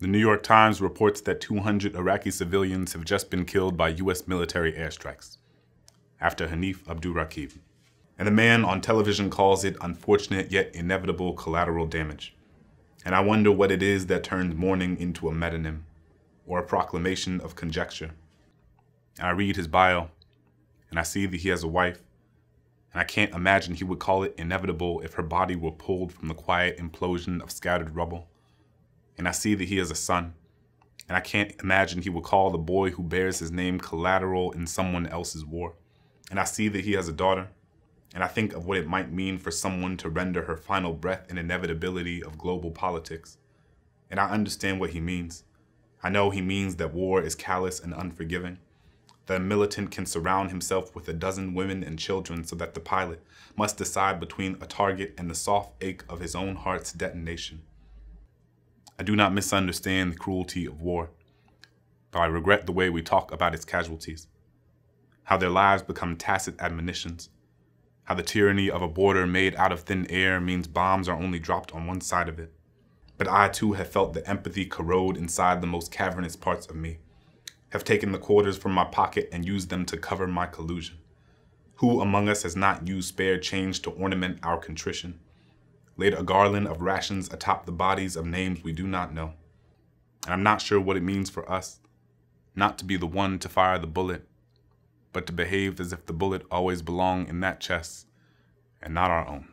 The New York Times reports that 200 Iraqi civilians have just been killed by U.S. military airstrikes after Hanif Abdurraqib. And the man on television calls it unfortunate yet inevitable collateral damage. And I wonder what it is that turns mourning into a metonym or a proclamation of conjecture. And I read his bio, and I see that he has a wife, and I can't imagine he would call it inevitable if her body were pulled from the quiet implosion of scattered rubble. And I see that he has a son, and I can't imagine he would call the boy who bears his name collateral in someone else's war. And I see that he has a daughter, and I think of what it might mean for someone to render her final breath in inevitability of global politics. And I understand what he means. I know he means that war is callous and unforgiving, that a militant can surround himself with a dozen women and children so that the pilot must decide between a target and the soft ache of his own heart's detonation. I do not misunderstand the cruelty of war, but I regret the way we talk about its casualties, how their lives become tacit admonitions, how the tyranny of a border made out of thin air means bombs are only dropped on one side of it but I too have felt the empathy corrode inside the most cavernous parts of me, have taken the quarters from my pocket and used them to cover my collusion. Who among us has not used spare change to ornament our contrition, laid a garland of rations atop the bodies of names we do not know? And I'm not sure what it means for us, not to be the one to fire the bullet, but to behave as if the bullet always belonged in that chest and not our own.